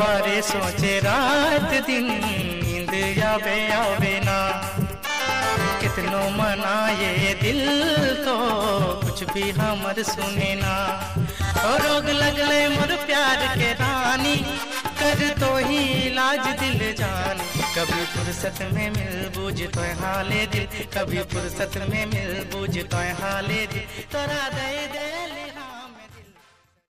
बारे सोचे रात दिन, नींद आवे आवे ना। कितनों मनाए दिल तो कुछ भी हमर सुने ना। और रोग लगले मोर प्यार के रानी, कर तो ही इलाज दिल जान। कभी फुर्सत में मिल बूझ तो हाले दिल, कभी फुर्सत में मिल बूझ तो हाले दिल। तोरा दे दे